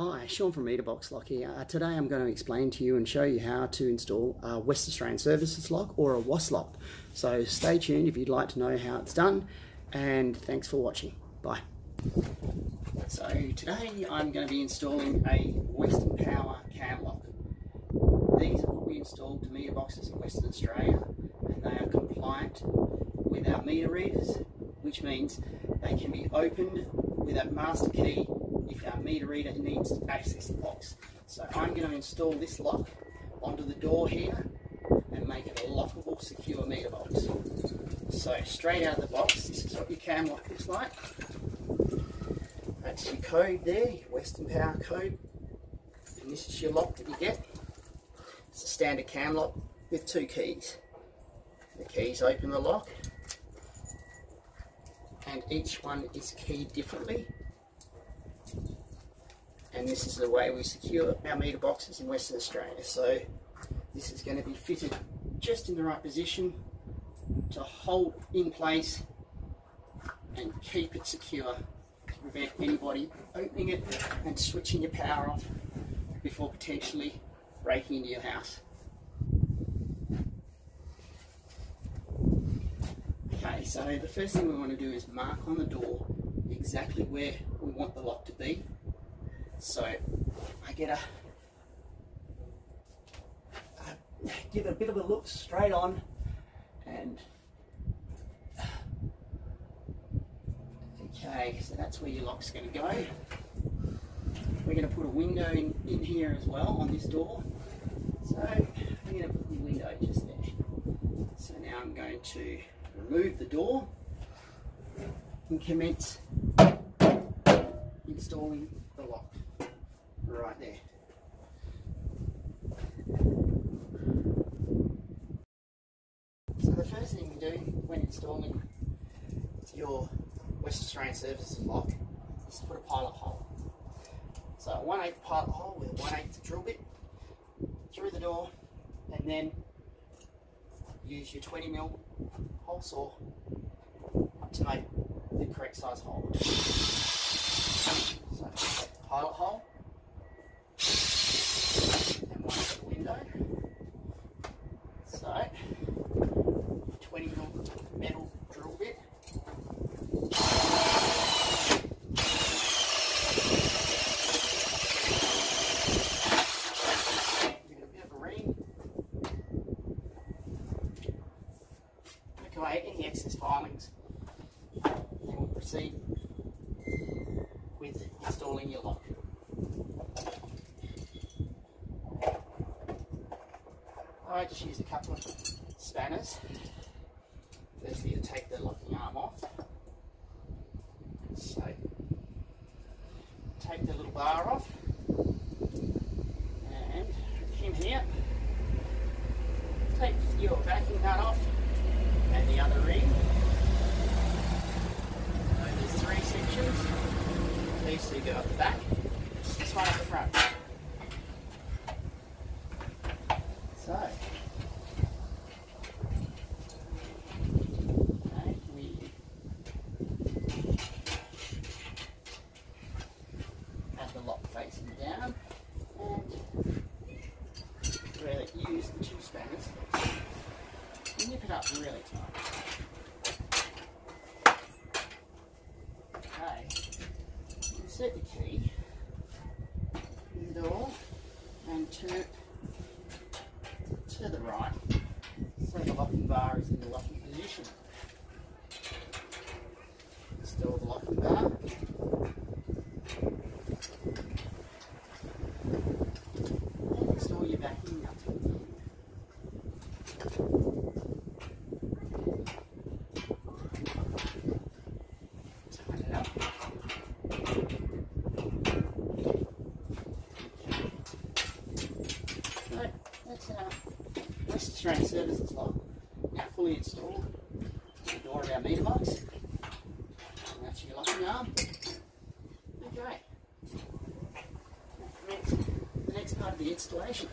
Hi, Shaun from Meterbox Lock here. Uh, today I'm going to explain to you and show you how to install a West Australian Services lock or a WAS lock. So stay tuned if you'd like to know how it's done and thanks for watching. Bye. So today I'm going to be installing a Western Power cam lock. These what we installed to meter boxes in Western Australia and they are compliant with our meter readers which means they can be opened with a master key if our meter reader needs to access the box. So I'm going to install this lock onto the door here and make it a lockable secure meter box. So straight out of the box, this is what your cam lock looks like. That's your code there, your Western Power code. And this is your lock that you get. It's a standard cam lock with two keys. The keys open the lock and each one is keyed differently and this is the way we secure our meter boxes in Western Australia. So this is going to be fitted just in the right position to hold in place and keep it secure to prevent anybody opening it and switching your power off before potentially breaking into your house. Okay, so the first thing we want to do is mark on the door exactly where we want the lock to be so I get a, a give it a bit of a look straight on and okay, so that's where your lock's going to go. We're going to put a window in, in here as well on this door. So I'm going to put the window just there. So now I'm going to remove the door and commence installing right there. So the first thing you do when installing your West Australian Services lock is to put a pilot hole. So a 1 8 pilot hole with a 1 8 drill bit through the door and then use your 20 mil hole saw to make the correct size hole. So pilot hole away any excess filings and we'll proceed with installing your lock. I just use a couple of spanners. Firstly to take the locking arm off. So take the little bar off and pin here. Take your backing nut off and the other ring. So there's three sections. These two go at the back, this one at the front. So, okay, we have the lock facing down and really use the two spanners nip it up really tight. Okay, the door and turn it to the right so the locking bar is in the locking position. Install the locking bar. And install your backing nut. That's our West Australian Services lock now fully installed the door of our meter box. And that's your locking arm. Okay. The next part of the installation.